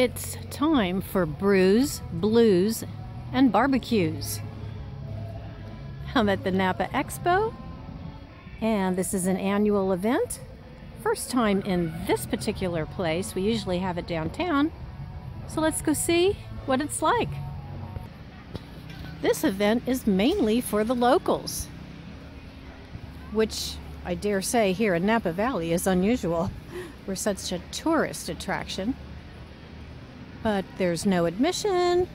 It's time for brews, blues, and barbecues. I'm at the Napa Expo, and this is an annual event. First time in this particular place. We usually have it downtown. So let's go see what it's like. This event is mainly for the locals, which I dare say here in Napa Valley is unusual. We're such a tourist attraction. But there's no admission,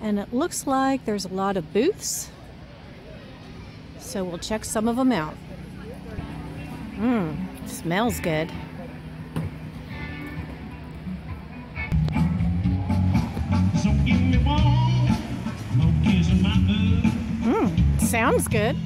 and it looks like there's a lot of booths. So we'll check some of them out. Mmm, smells good. Mmm, sounds good.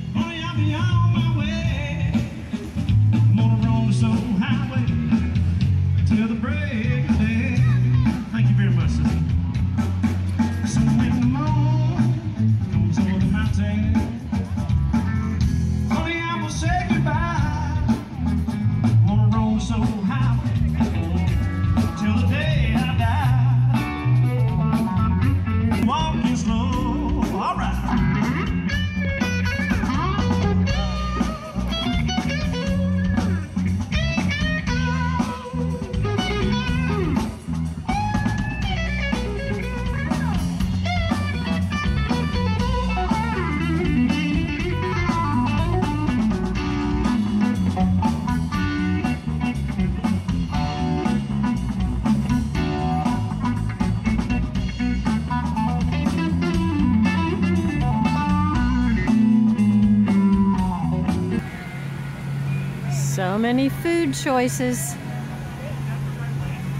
So many food choices.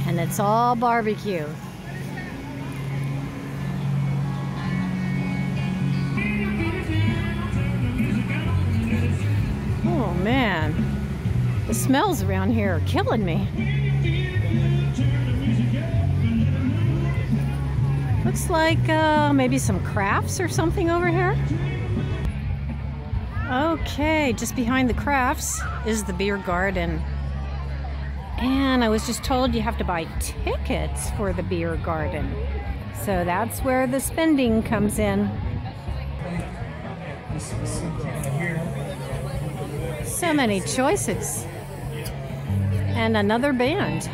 And it's all barbecue. Oh man, the smells around here are killing me. Looks like uh, maybe some crafts or something over here. Okay, just behind the crafts is the beer garden. And I was just told you have to buy tickets for the beer garden. So that's where the spending comes in. So many choices. And another band.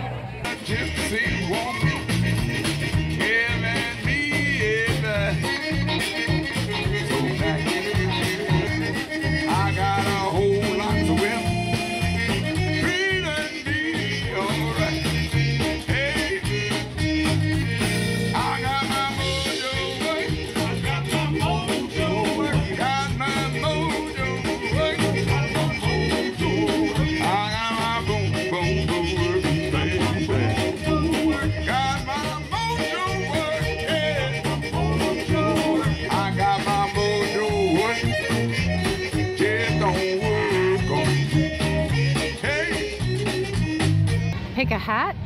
Pick a hat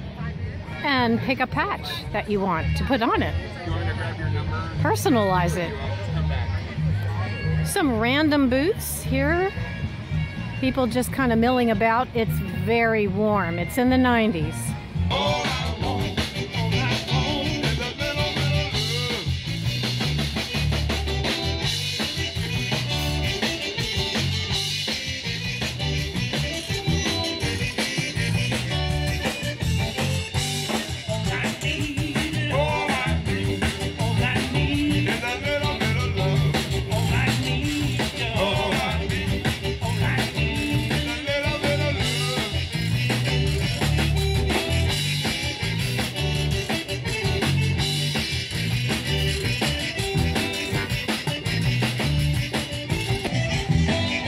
and pick a patch that you want to put on it. Personalize it. Some random booths here. People just kind of milling about. It's very warm. It's in the 90s.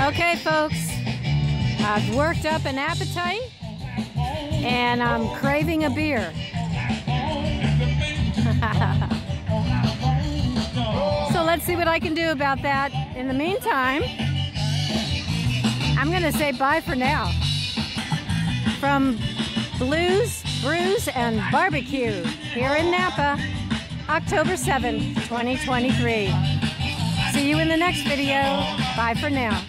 Okay, folks, I've worked up an appetite and I'm craving a beer. so let's see what I can do about that. In the meantime, I'm going to say bye for now. From Blues, Brews, and Barbecue here in Napa, October 7th, 2023. See you in the next video. Bye for now.